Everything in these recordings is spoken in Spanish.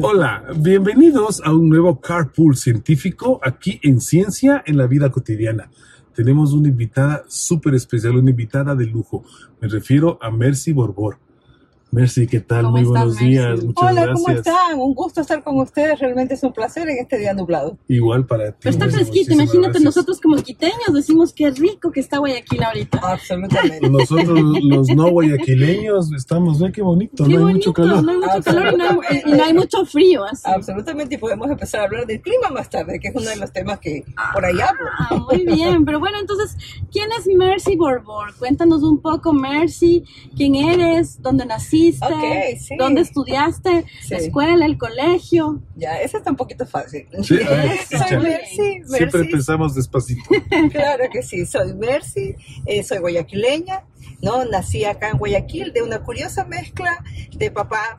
Hola, bienvenidos a un nuevo Carpool científico aquí en Ciencia en la Vida Cotidiana. Tenemos una invitada súper especial, una invitada de lujo. Me refiero a Mercy Borbor. Mercy, ¿qué tal? Muy buenos días, muchas Hola, gracias. ¿cómo están? Un gusto estar con ustedes, realmente es un placer en este día nublado. Igual para ti. Pero está fresquito, imagínate gracias. nosotros como quiteños decimos qué rico que está Guayaquil ahorita. Absolutamente. Nosotros los no guayaquileños estamos, ve qué bonito, Qué no hay bonito, mucho calor. no hay mucho calor y no hay, y no hay mucho frío así. Absolutamente, y podemos empezar a hablar del clima más tarde, que es uno de los temas que por allá. pues. Ah, muy bien, pero bueno, entonces, ¿quién es Mercy Borbor? Cuéntanos un poco, Mercy, quién eres, dónde naciste, Ok, sí. dónde estudiaste, Sí. la escuela, el colegio. Ya, eso está un poquito fácil. Sí, ver, soy escucha. Mercy, Siempre Mercy. empezamos despacito. Claro que sí, soy Mercy, eh, soy guayaquileña, ¿no? Nací acá en Guayaquil de una curiosa mezcla de papá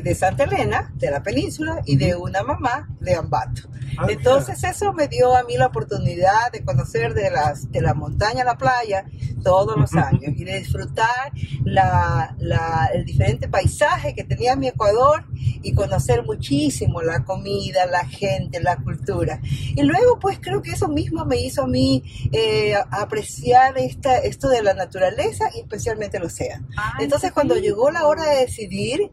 de Santa Elena, de la península, y de una mamá de Ambato. Ah, Entonces eso me dio a mí la oportunidad de conocer de, las, de la montaña a la playa todos los años y de disfrutar la, la- el diferente paisaje que tenía mi Ecuador y conocer muchísimo la comida, la gente, la cultura. Y luego pues creo que eso mismo me hizo a mí eh, apreciar esta, esto de la naturaleza y especialmente el océano. Entonces cuando llegó la hora de decidir,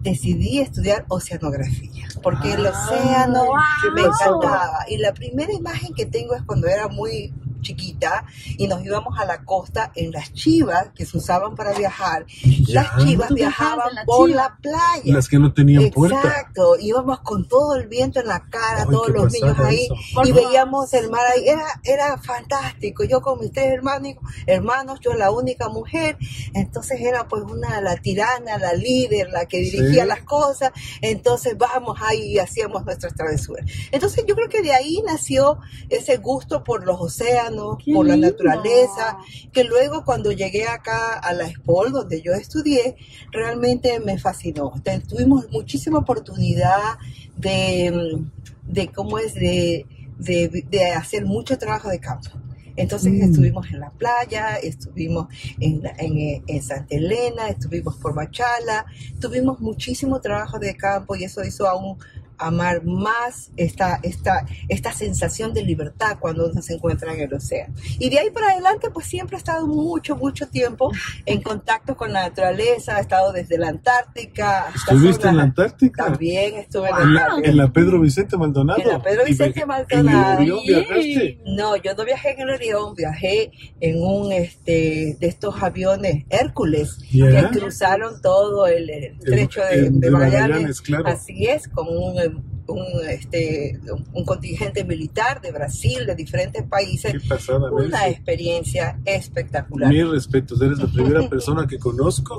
decidí estudiar oceanografía, porque el Ah, océano wow. me encantaba. Y la primera imagen que tengo es cuando era muy chiquita y nos íbamos a la costa en las chivas que se usaban para viajar. Las chivas viajaban la por chiva. la playa. Las que no tenían puerta. Exacto, íbamos con todo el viento en la cara, Ay, todos los niños ahí, eso. Y veíamos el mar ahí, era, era fantástico, yo con mis tres hermanos, hermanos, yo la única mujer, entonces era pues una, la tirana, la líder, la que dirigía Sí. las cosas, entonces vamos ahí y hacíamos nuestras travesuras. Entonces yo creo que de ahí nació ese gusto por los océanos, Qué por la naturaleza, que luego cuando llegué acá a la SPOL, donde yo estudié, realmente me fascinó. Tuvimos muchísima oportunidad de, mm, de cómo es, de, de, de hacer mucho trabajo de campo. Entonces Mm. estuvimos en la playa, estuvimos en, en, eh, en Santa Elena, estuvimos por Machala, tuvimos muchísimo trabajo de campo y eso hizo aún amar más esta, esta, esta sensación de libertad cuando uno se encuentra en el océano. Y de ahí para adelante, pues siempre he estado mucho, mucho tiempo en contacto con la naturaleza, he estado desde la Antártica. hasta ¿Estuviste zonas- en la Antártica? También estuve en Wow. la En la, Antártica. en la Pedro Vicente Maldonado. En la Pedro Vicente Maldonado. En el Orión viajaste. No, yo no viajé en el Orión, viajé en un este de estos aviones Hércules Ya. que cruzaron todo el, el estrecho de, de de Magallanes. Magallanes, claro. Así es, con un, un, este, un contingente militar de Brasil, de diferentes países. Qué pasada, Una experiencia espectacular. Mis respetos, eres la primera persona que conozco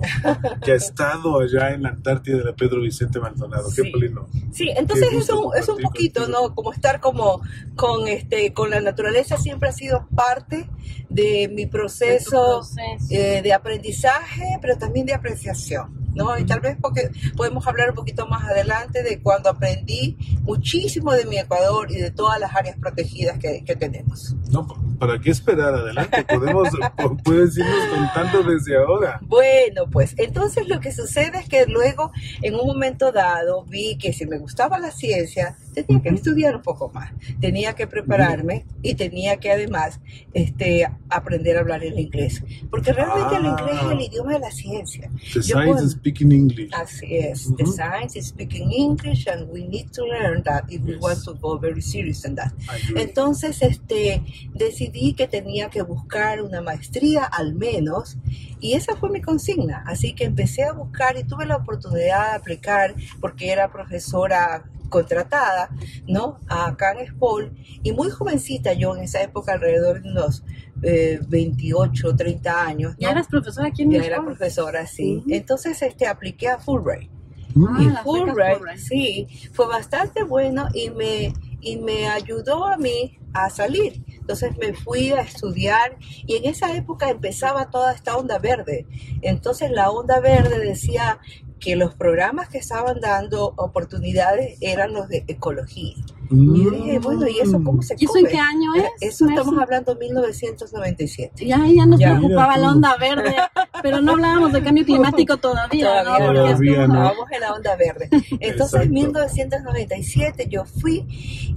que ha estado allá en la Antártida de la Pedro Vicente Maldonado. Qué Sí. pleno. Sí, entonces Qué es un, es un poquito, contigo. ¿no? Como estar como con este con la naturaleza siempre ha sido parte de mi de proceso proceso. eh, de aprendizaje, pero también de apreciación, ¿no? Y tal vez porque podemos hablar un poquito más adelante de cuando aprendí muchísimo de mi Ecuador y de todas las áreas protegidas que, que tenemos. No, ¿para qué esperar adelante? Podemos, puedes irnos contando desde ahora. Bueno, pues entonces lo que sucede es que luego, en un momento dado, vi que si me gustaba la ciencia, tenía que estudiar un poco más, tenía que prepararme y tenía que además este, aprender a hablar el inglés, porque realmente el inglés es el idioma de la ciencia. The Yo science puedo- is speaking English. Así es, the Ujú. science is speaking English and we need to learn that if we Yes. want to go very serious in that. Entonces, este, decidí que tenía que buscar una maestría al menos y esa fue mi consigna. Así que empecé a buscar y tuve la oportunidad de aplicar porque era profesora contratada, ¿no? Acá en SPOL y muy jovencita yo en esa época, alrededor de unos eh, 28, 30 años, ¿Ya eras profesora aquí en Ya mi era profesora, sí. Entonces, este, apliqué a Fulbright. Mm. Ah, Y las becas Fulbright, Fulbright. sí, fue bastante bueno y me, y me ayudó a mí a salir. Entonces me fui a estudiar y en esa época empezaba toda esta onda verde. Entonces la onda verde decía que los programas que estaban dando oportunidades eran los de ecología. Mm. Y yo dije, bueno, ¿y eso cómo se ¿Y eso en qué año es? Eso estamos hablando de 1997. Ya, ya nos Ya. preocupaba la onda verde, pero no hablábamos de cambio climático todavía, ¿no? Todavía Porque no. Todavía no. Estábamos en la onda verde. Entonces, en Exacto. 1997 yo fui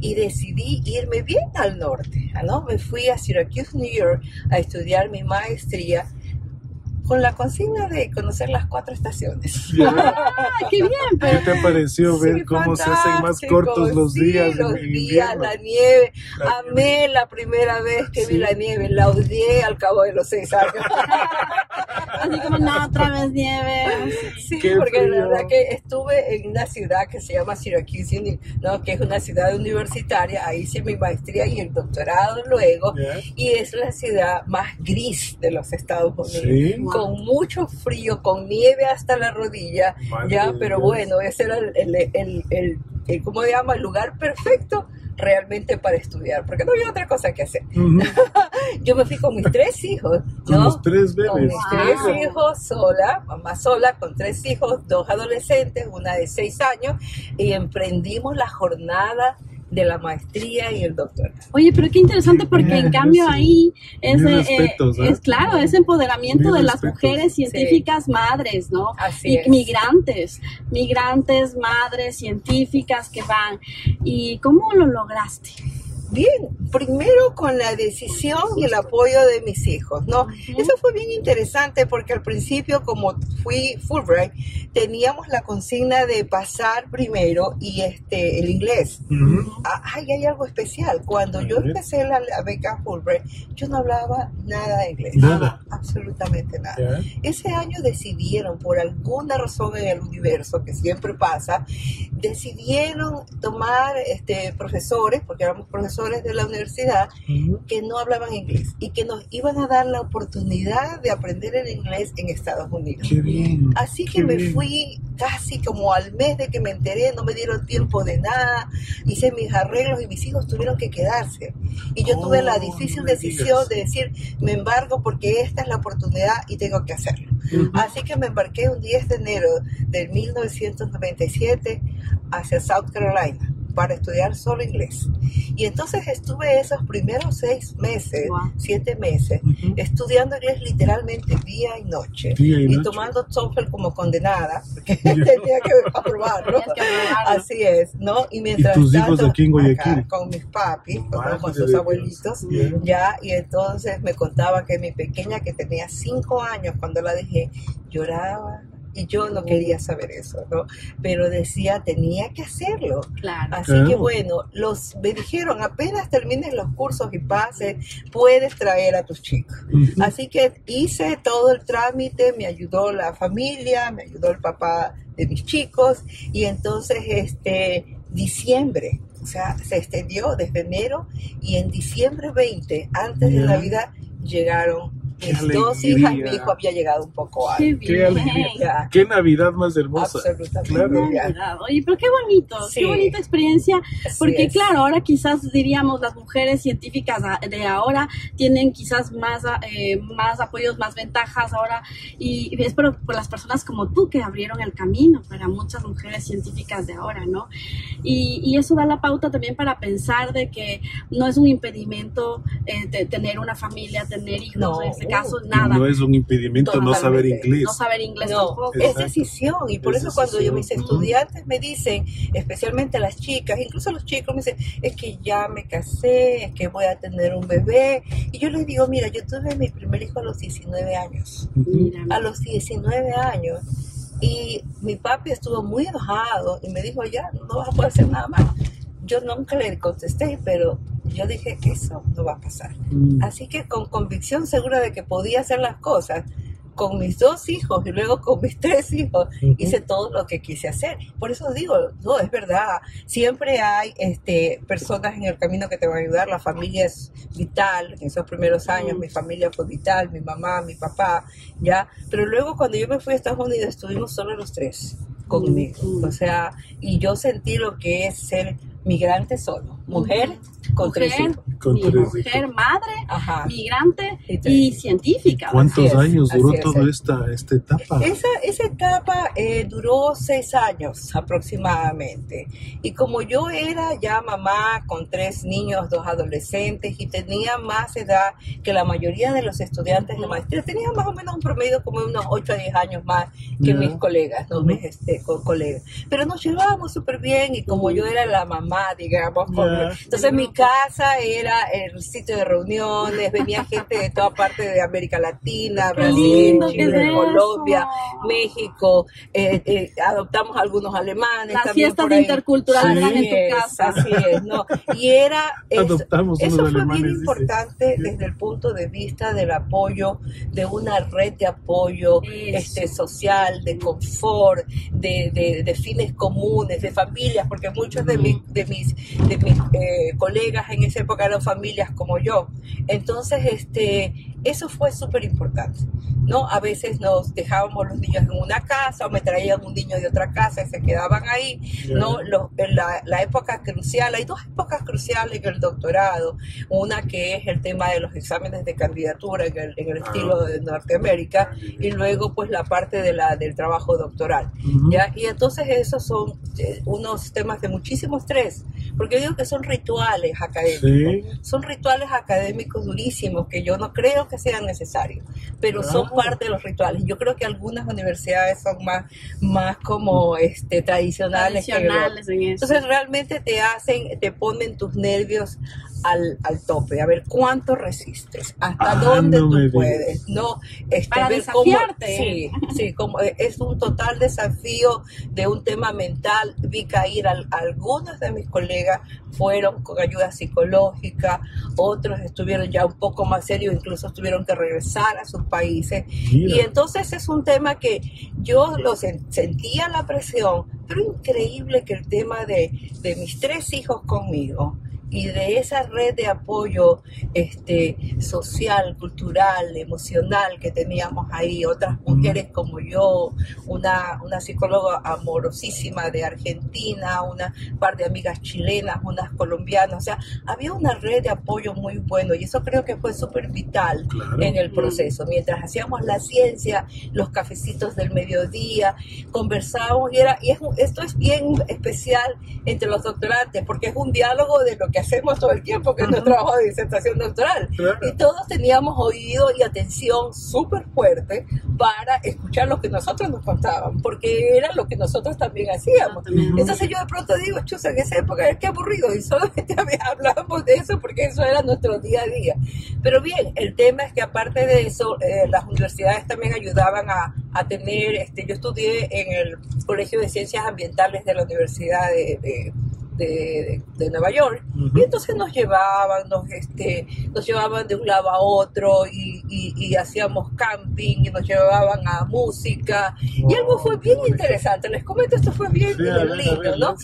y decidí irme bien al norte, ¿no? Me fui a Syracuse, New York, a estudiar mi maestría con la consigna de conocer las cuatro estaciones. Ah, qué bien, ¿Qué pero te pareció ver Sí, cómo se hacen más cortos los sí, días los en días, la nieve. La Amé la primera vez que vi la nieve, la odié al cabo de los seis años. así como, no, otra vez nieve. Sí, Qué porque frío. la verdad que estuve en una ciudad que se llama Syracuse, ¿no? que es una ciudad universitaria, ahí hice mi maestría y el doctorado luego, y es la ciudad más gris de los Estados Unidos. Con mucho frío, con nieve hasta la rodilla, Madre ya, pero Dios. bueno, ese era el, el, el, el- el- ¿cómo se llama? El lugar perfecto realmente para estudiar, porque no había otra cosa que hacer. Yo me fui con mis tres hijos, Con ¿no? los tres Con bebés. mis Wow. tres hijos sola, mamá sola, con tres hijos, dos adolescentes, una de seis años, y emprendimos la jornada de la maestría y el doctorado. Oye, pero qué interesante porque en cambio sí. ahí es, eh, respetos, ¿eh? es claro, es empoderamiento de las mujeres científicas madres, ¿no? Así y es. migrantes, migrantes, madres, científicas que van. ¿Y cómo lo lograste? Bien, primero con la decisión y el apoyo de mis hijos, ¿no? Eso fue bien interesante porque al principio, como fui Fulbright, teníamos la consigna de pasar primero y este el inglés. Ujú. Ah, Ay, hay algo especial. Cuando yo Ujú. empecé la, la beca Fulbright, yo no hablaba nada de inglés. Nada. Absolutamente nada. Ese año decidieron, por alguna razón en el universo, que siempre pasa, decidieron tomar este, profesores, porque éramos profesores de la universidad, que no hablaban inglés y que nos iban a dar la oportunidad de aprender el inglés en Estados Unidos. Qué bien. Así que me bien. fui casi como al mes de que me enteré, no me dieron tiempo de nada, hice mis arreglos y mis hijos tuvieron que quedarse. Y yo tuve la Oh, difícil no decisión digas. de decir, me embargo porque esta es la oportunidad y tengo que hacerlo. Así que me embarqué un 10 de enero de 1997 hacia South Carolina para estudiar solo inglés. Y entonces estuve esos primeros seis meses, Wow. siete meses, Ujú. estudiando inglés literalmente día y noche. Día y y noche. tomando TOEFL como condenada, porque tenía que aprobarlo. Que aprobarlo. Así es, ¿no? Y mientras tus hijos tanto, aquí en Guayaquil? acá, con mis papis, con, sus abuelitos, Ya. ya, y entonces me contaba que mi pequeña, que tenía cinco años cuando la dejé, lloraba. Y yo no quería saber eso, ¿no? Pero decía, tenía que hacerlo. Claro. Así Claro. que bueno, los me dijeron, apenas termines los cursos y pases, puedes traer a tus chicos. Así que hice todo el trámite, me ayudó la familia, me ayudó el papá de mis chicos y entonces este diciembre, o sea, se extendió desde enero y en diciembre 20, antes de Ya. Navidad, llegaron mis dos hijas mi hijo había llegado un poco Qué antes. Qué bien. alegría. Qué Navidad más hermosa. absolutamente. Claro. Oye, pero qué bonito, Sí. qué bonita experiencia, Así porque es. claro, ahora quizás diríamos las mujeres científicas de ahora tienen quizás más, eh, más apoyos, más ventajas ahora, y es por, por las personas como tú que abrieron el camino para muchas mujeres científicas de ahora, ¿no? Y, y eso da la pauta también para pensar de que no es un impedimento eh, de tener una familia, tener hijos, No. Este caso, Y nada. No es un impedimento no saber inglés. No saber inglés No, tampoco. es decisión y por Es eso cuando yo, mis estudiantes me dicen, especialmente las chicas, incluso los chicos me dicen, es que ya me casé, es que voy a tener un bebé y yo les digo, mira, yo tuve mi primer hijo a los 19 años, a los 19 años y mi papi estuvo muy enojado y me dijo, ya, no vas a poder hacer nada más. Yo nunca le contesté, pero yo dije, eso no va a pasar. Mm. Así que con convicción segura de que podía hacer las cosas, con mis dos hijos y luego con mis tres hijos, hice todo lo que quise hacer. Por eso digo, no, es verdad, siempre hay este, personas en el camino que te van a ayudar, la familia es vital, en esos primeros años Mm. mi familia fue vital, mi mamá, mi papá, ya, pero luego cuando yo me fui a Estados Unidos estuvimos solo los tres conmigo, o sea, y yo sentí lo que es ser migrante solo, mujer con tres Mujer, hijos. Con tres mujer, hijos. madre, Ajá. migrante Y tres y científica. ¿Cuántos Así es, años duró así es. toda esta, esta etapa? Esa, esa etapa eh, duró seis años aproximadamente. Y como yo era ya mamá con tres niños, dos adolescentes, y tenía más edad que la mayoría de los estudiantes de maestría, tenía más o menos un promedio como de unos 8 a 10 años más que Ya. mis colegas, ¿no? Mis este, co- colegas. Pero nos llevábamos súper bien y como yo era la mamá, digamos, con- Ya. entonces mi casa era el sitio de reuniones, venía gente de toda parte de América Latina, Brasil, lindo, ¿qué Chile, es? Colombia, México, eh, eh, adoptamos algunos alemanes. Las también fiestas interculturales en tu casa. Así es, ¿no? Y era, eso, Adoptamos eso unos fue alemanes, bien dice. importante desde el punto de vista del apoyo, de una red de apoyo este, social, de confort, de, de- de fines comunes, de familias, porque muchos de, mis de mis, de mis eh, colegas en esa época eran familias como yo. Entonces, este, eso fue súper importante. ¿no? A veces nos dejábamos los niños en una casa o me traían un niño de otra casa y se quedaban ahí. ¿no? Los- en la, la época crucial, hay dos épocas cruciales en el doctorado, una que es el tema de los exámenes de candidatura en el, en el Ah. estilo de Norteamérica y luego pues la parte de la, del trabajo doctoral. ¿ya? Y entonces esos son eh, unos temas de muchísimo estrés, porque yo digo que son rituales académicos, Sí. son rituales académicos durísimos que yo no creo que sean necesarios, pero son parte de los rituales. Yo creo que algunas universidades son más, más como este, tradicionales. Tradicionales en. Entonces realmente te hacen, te ponen tus nervios al, al tope, a ver cuánto resistes, hasta Ah, dónde no tú puedes, no, este, Para ver desafiarte. sí, sí, como eh, es un total desafío de un tema mental. Vi caer al- algunos de mis colegas fueron con ayuda psicológica, otros estuvieron ya un poco más serios, incluso tuvieron que regresar a sus países. Mira. Y entonces es un tema que yo lo sen- sentía la presión, pero increíble que el tema de, de mis tres hijos conmigo y de esa red de apoyo este, social, cultural, emocional que teníamos ahí, otras mujeres como yo, una, una psicóloga amorosísima de Argentina, una par de amigas chilenas, unas colombianas, o sea, había una red de apoyo muy bueno y eso creo que fue súper vital Claro. en el proceso. Mientras hacíamos la ciencia, los cafecitos del mediodía, conversábamos y, era, y es, esto es bien especial entre los doctorantes porque es un diálogo de lo que hacemos todo el tiempo, que es nuestro trabajo de disertación doctoral. Claro. Y todos teníamos oído y atención súper fuerte para escuchar lo que nosotros nos contaban, porque era lo que nosotros también hacíamos. Exactamente. Entonces yo de pronto digo, chusa, en esa época, qué aburrido, y solamente hablábamos de eso porque eso era nuestro día a día. Pero bien, el tema es que aparte de eso, eh, las universidades también ayudaban a, a tener, este, yo estudié en el Colegio de Ciencias Ambientales de la Universidad de, de- de- de Nueva York, Ujú. y entonces nos llevaban, nos, este, nos llevaban de un lado a otro y, y- y hacíamos camping y nos llevaban a música, y Wow, algo fue bien interesante, les comento, esto fue bien, Sí, bien a ver, a lindo, ver, ¿no?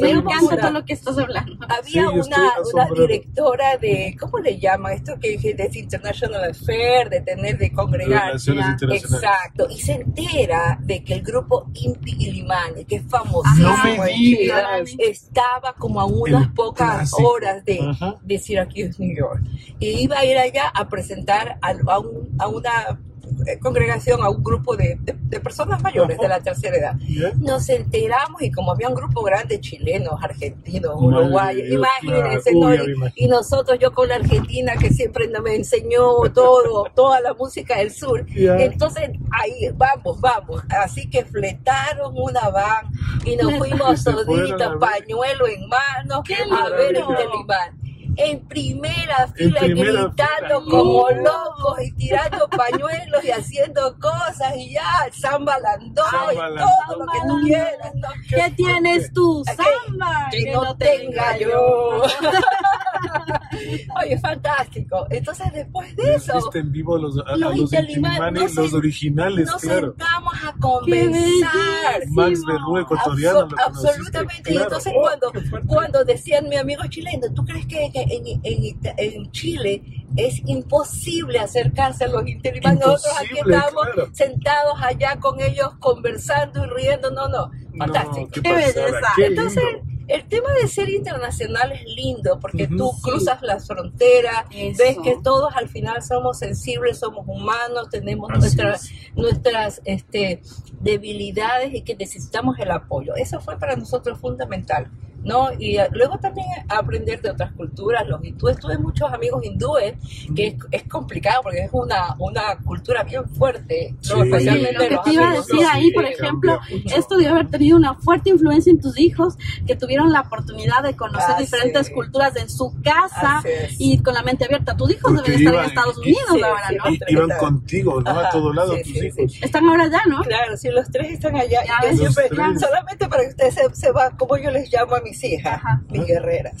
Me encanta todo lo que estás hablando. había Sí, una, una directora de, ¿cómo le llaman esto? Que es de International Affair, de tener, de congregar. Exacto, y se entera de que el grupo Impi Ilimani, que es No famosísimo en Chile, digas. Estaba como a unas El pocas clásico. horas de, Ajá. de Syracuse, New York. Y iba a ir allá a presentar a, a un- a una congregación, a un grupo de, de- de personas mayores Ajá. de la tercera edad. Nos enteramos y como había un grupo grande de chilenos, argentinos, uruguayos, imagínense, Y- nosotros, yo con la Argentina que siempre me enseñó todo, toda la música del sur. Entonces, ahí, vamos, vamos. Así que fletaron una van y nos fuimos ver. pañuelo en mano, ¡Qué a ver el lindo! Telimán. En primera fila, primera gritando fila. como locos y tirando pañuelos y haciendo cosas y ya, el samba landó y todo lo que tú quieras, ¿no? ¿Qué tienes tú? Que- Samba. que no tenga yo. Oye, fantástico. Entonces, después de eso, Viste en vivo a los, a, los los Inteliman- Intelimanes, no se- los originales, nos claro. sentamos a ¡Qué conversar. Max Berrú, ecuatoriano, lo absolutamente. Y entonces Oh, cuando, cuando decían mi amigo chileno, ¿tú crees que, que en, en, Ita- en Chile es imposible acercarse a los intelimanos? Nosotros aquí claro. sentados allá con ellos conversando y riendo. No, no, No, fantástico. qué belleza. qué Entonces, el tema de ser internacional es lindo porque Ujú. tú Sí. cruzas las fronteras, Eso. ves que todos al final somos sensibles, somos humanos, tenemos Así nuestras, es. nuestras este, debilidades y que necesitamos el apoyo. Eso fue para nosotros fundamental. ¿No? Y eh, luego también aprender de otras culturas. Los hindúes, tuve muchos amigos hindúes, que es, es complicado porque es una, una cultura bien fuerte, ¿no? Sí. especialmente Lo que los te iba a decir ¿no? ahí, por Sí. ejemplo, esto debe haber tenido una fuerte influencia en tus hijos que tuvieron la oportunidad de conocer Así diferentes es. culturas en su casa y con la mente abierta. Tus hijos Porque deben estar iban- en Estados y- Unidos sí, ahora, sí, ¿no? Y- iban contigo, ¿no? a Ajá, todo lado, sí, tus sí, hijos. sí. Están ahora ya, ¿no? Claro, sí, los tres están allá. Ya y yo siempre, solamente para que ustedes se, se va, como yo les llamo a mis hijas, Ajá. mis guerreras.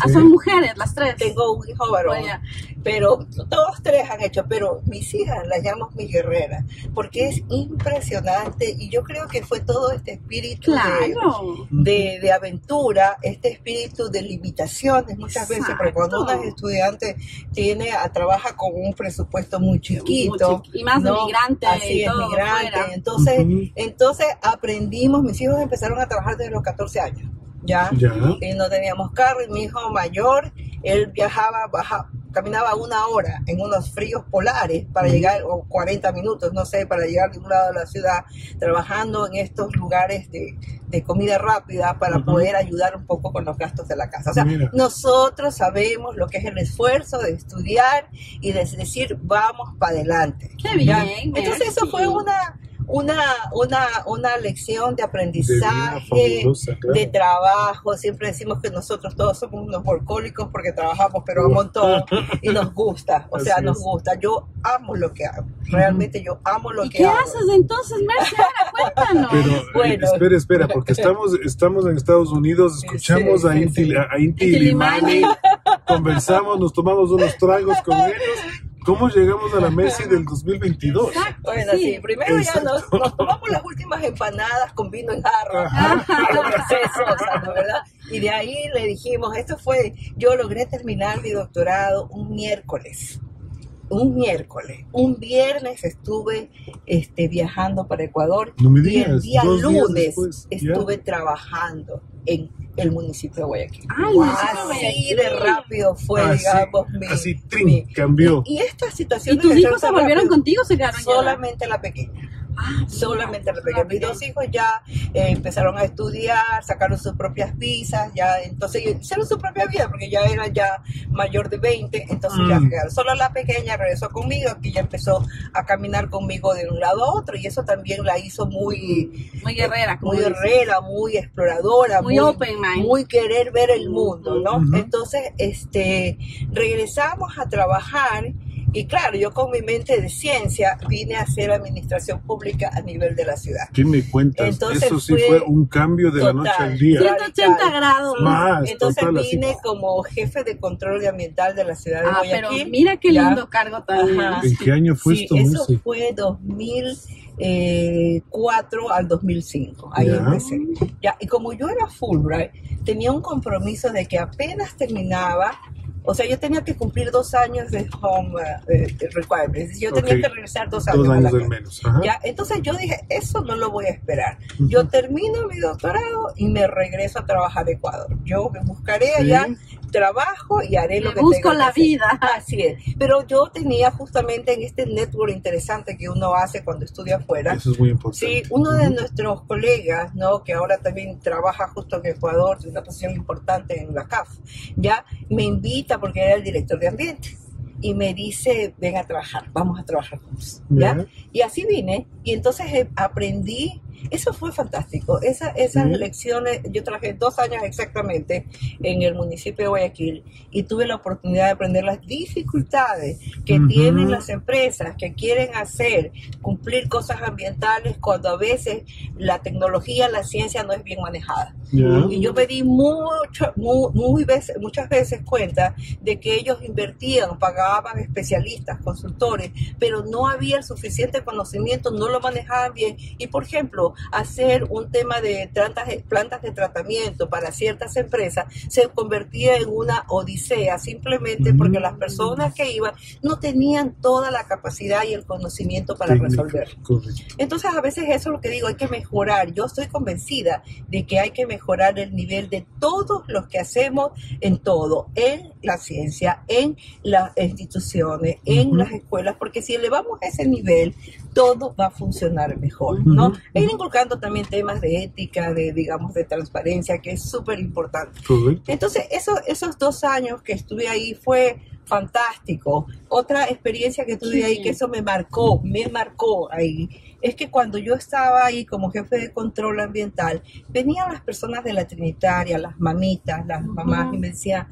Ah, Sí. son mujeres las tres. Tengo un hijo varón, Vaya. pero todos tres han hecho, pero mis hijas las llamo mis guerreras, porque es impresionante y yo creo que fue todo este espíritu de, Claro. de, de aventura, este espíritu de limitaciones muchas veces, porque cuando una estudiante tiene a, trabaja con un presupuesto muy chiquito. Muy chiqui- y más de ¿no? migrante Así y es, todo migrante. fuera. Entonces, entonces aprendimos, mis hijos empezaron a trabajar desde los 14 años. Ya, Ya. y no teníamos carro, y mi hijo mayor, él viajaba, baja, caminaba una hora en unos fríos polares para llegar, o 40 minutos, no sé, para llegar de un lado de la ciudad, trabajando en estos lugares de, de comida rápida para poder ayudar un poco con los gastos de la casa. O sea, Mira. nosotros sabemos lo que es el esfuerzo de estudiar y de decir, vamos para adelante. Qué bien, Entonces eso fue una, una, una, una lección de aprendizaje, fabulosa, claro. de trabajo. Siempre decimos que nosotros todos somos unos workólicos porque trabajamos, pero a un montón y nos gusta. O sea, Así nos es. gusta. Yo amo lo que hago. Realmente yo amo lo ¿Y que qué hago. haces entonces? Ahora cuéntanos. Pero, eh, espera, espera, porque estamos, estamos en Estados Unidos, escuchamos Sí, a Inti, sí. a Inti Limani. conversamos, nos tomamos unos tragos con ellos. ¿Cómo llegamos a la Messi del 2022? Exacto, Bueno, sí. sí, primero ya nos, tomamos las últimas empanadas con vino en jarra, ¿no? ¿verdad? Y de ahí le dijimos, esto fue, yo logré terminar mi doctorado un miércoles, un miércoles, un viernes estuve este, viajando para Ecuador No me y el digas, día lunes estuve trabajando en el municipio de Guayaquil. Ah, Así Guayaquil. de rápido fue, Así, digamos, mi... así, trin, mi- cambió. y esta situación ¿Y tus hijos se volvieron contigo o se quedaron ya? Solamente la pequeña. Ah, Solamente la la pequeña. Mis dos hijos ya eh, empezaron a estudiar, sacaron sus propias visas, ya entonces hicieron su propia vida porque ya era ya mayor de 20, entonces ya Mm. Solo la pequeña regresó conmigo, que ya empezó a caminar conmigo de un lado a otro y eso también la hizo muy, Muy guerrera, muy dices. guerrera, muy exploradora, Muy open mind. muy querer ver el mundo, ¿no? Entonces, este, regresamos a trabajar y claro, yo con mi mente de ciencia vine a hacer administración pública a nivel de la ciudad. ¿Qué me cuentas? Entonces Eso sí fue fue un cambio de la noche total. al día. 180 grados. Más, Entonces total, así. vine como jefe de control de ambiental de la ciudad de Ah, pero Guayaquil. mira qué Ya. lindo cargo también. ¿En qué año fue Sí, esto, eso Messi? fue 2004 al 2005. Ahí Ya. empecé. Ya, y como yo era Fulbright, tenía un compromiso de que apenas terminaba, o sea, yo tenía que cumplir dos años de home eh, requirements. Yo tenía que regresar dos años. Dos años menos. Ajá. Ya, entonces yo dije, eso no lo voy a esperar. Yo termino mi doctorado y me regreso a trabajar a Ecuador. Yo me buscaré Sí. Trabajo y haré lo Me que busco tenga que la hacer. vida. Así es. Pero yo tenía justamente en este network interesante que uno hace cuando estudia afuera. Eso es muy importante. Sí, uno de nuestros colegas, ¿no? Que ahora también trabaja justo en Ecuador, tiene una posición importante en la CAF, ya me invita porque era el director de ambiente y me dice, ven a trabajar, vamos a trabajar juntos, ¿ya? Ya. Y así vine y entonces eh, aprendí, eso fue fantástico, Esa, esas Ujú. lecciones, yo trabajé dos años exactamente en el municipio de Guayaquil y tuve la oportunidad de aprender las dificultades que tienen las empresas que quieren hacer, cumplir cosas ambientales cuando a veces la tecnología, la ciencia no es bien manejada. Y yo me di mucho, muy, muy veces, muchas veces cuenta de que ellos invertían, pagaban especialistas, consultores, pero no había el suficiente conocimiento, no lo manejaban bien. Y por ejemplo, hacer un tema de plantas, plantas de tratamiento para ciertas empresas se convertía en una odisea, simplemente porque las personas que iban no tenían toda la capacidad y el conocimiento para Técnica, resolver. Correcto. Entonces, a veces eso es lo que digo, hay que mejorar, yo estoy convencida de que hay que mejorar el nivel de todos los que hacemos en todo, en la ciencia, en las instituciones, en las escuelas, porque si elevamos ese nivel, todo va a funcionar mejor, ¿no? E ir inculcando también temas de ética, de, digamos, de transparencia, que es súper importante. Entonces, eso, esos dos años que estuve ahí fue fantástico. Otra experiencia que tuve ahí, que eso me marcó, me marcó ahí, es que cuando yo estaba ahí como jefe de control ambiental, venían las personas de la Trinitaria, las mamitas, las mamás, y me decían,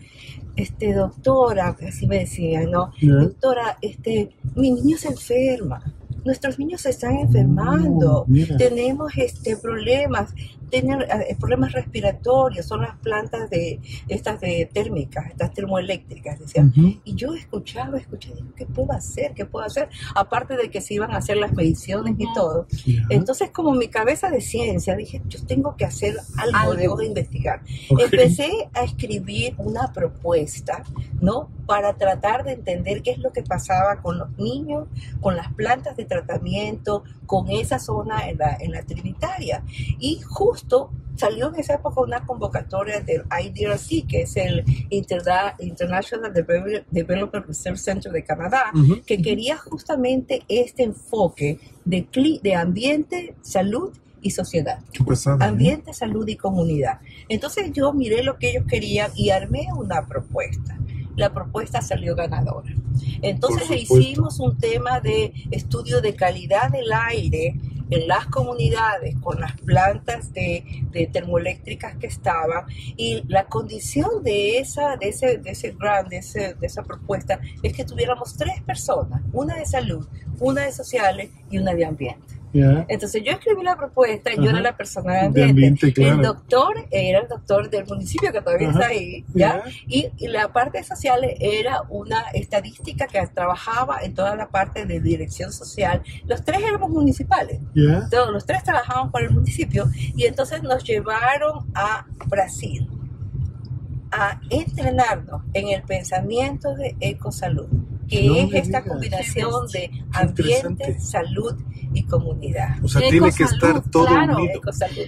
este, doctora, así me decían, ¿no? Doctora, este, mi niño se enferma nuestros niños se están enfermando, oh, tenemos este problemas, tienen eh, problemas respiratorios, son las plantas de estas de térmicas, estas termoeléctricas, decían. Y yo escuchaba, escuchaba, ¿qué puedo hacer? ¿Qué puedo hacer? Aparte de que se iban a hacer las mediciones y todo. Entonces, como mi cabeza de ciencia, dije, yo tengo que hacer algo, debo de investigar. Empecé a escribir una propuesta, ¿no? Para tratar de entender qué es lo que pasaba con los niños, con las plantas de tratamiento, con esa zona en la, en la Trinitaria. Y justo salió en esa época una convocatoria del IDRC, que es el International Development Research Center de Canadá, que quería justamente este enfoque de, de ambiente, salud y sociedad. ambiente, salud y comunidad. Entonces yo miré lo que ellos querían y armé una propuesta la propuesta salió ganadora. Entonces hicimos un tema de estudio de calidad del aire en las comunidades con las plantas de, termoeléctricas que estaban y la condición de esa, de ese, de ese grant, de, esa propuesta es que tuviéramos tres personas, una de salud, una de sociales y una de ambiente. Entonces yo escribí la propuesta y yo era la persona de ambiente. El doctor era el doctor del municipio que todavía está ahí, ¿ya? Y, la parte social era una estadística que trabajaba en toda la parte de dirección social. Los tres éramos municipales, todos los tres trabajábamos para el municipio y entonces nos llevaron a Brasil a entrenarnos en el pensamiento de ecosalud, que es esta combinación de ambiente, salud y comunidad. O sea, tiene que estar todo unido.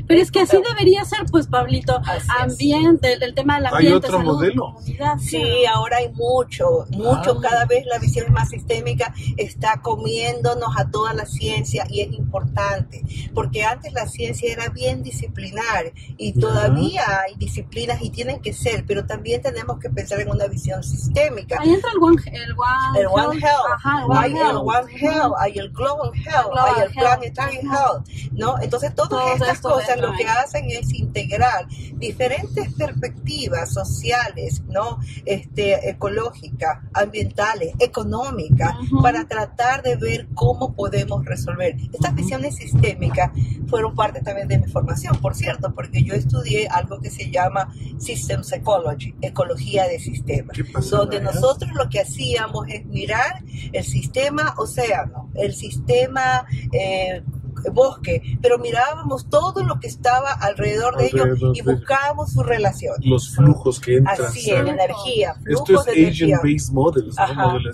Pero es que así debería ser, pues, Pablito. ambiente, el, tema del ambiente, ¿Hay otro modelo? Sí, ahora hay mucho, mucho. Ah. Cada vez la visión es más sistémica, está comiéndonos a toda la ciencia y es importante, porque antes la ciencia era bien disciplinar y todavía hay disciplinas y tienen que ser, pero también tenemos que pensar en una visión sistémica. Ahí entra el One, el one, el one Health, hay el One Health, hay el Global Health, hay el Planetary Health, ¿no? Entonces todas estas cosas lo que hacen es integrar diferentes perspectivas sociales, ¿no? Este, ecológicas, ambientales, económicas, para tratar de ver cómo podemos resolver. Estas visiones sistémicas fueron parte también de mi formación, por cierto, porque yo estudié algo que se llama Systems Ecology, ecología de sistemas, donde nosotros lo que hacíamos es mirar el sistema océano, el sistema eh, bosque, pero mirábamos todo lo que estaba alrededor, de ellos y buscábamos su relación. Los flujos que entran. Así, en energía. Esto es Asian-based models.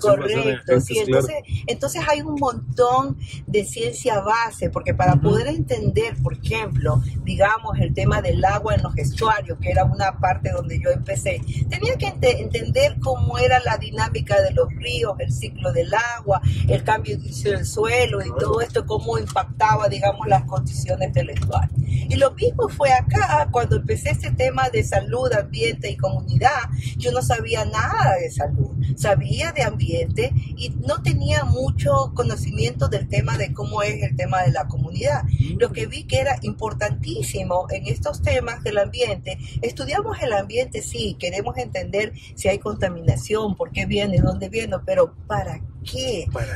correcto. entonces, entonces hay un montón de ciencia base, porque para poder entender, por ejemplo, digamos, el tema del agua en los estuarios, que era una parte donde yo empecé, tenía que entender cómo era la dinámica de los ríos, el ciclo del agua, el cambio del suelo y todo esto, cómo impactaba digamos, las condiciones del estuario. Y lo mismo fue acá, cuando empecé este tema de salud, ambiente y comunidad, yo no sabía nada de salud, sabía de ambiente y no tenía mucho conocimiento del tema de cómo es el tema de la comunidad. Lo que vi que era importantísimo en estos temas del ambiente, estudiamos el ambiente, sí, queremos entender si hay contaminación, por qué viene, dónde viene, pero ¿para qué?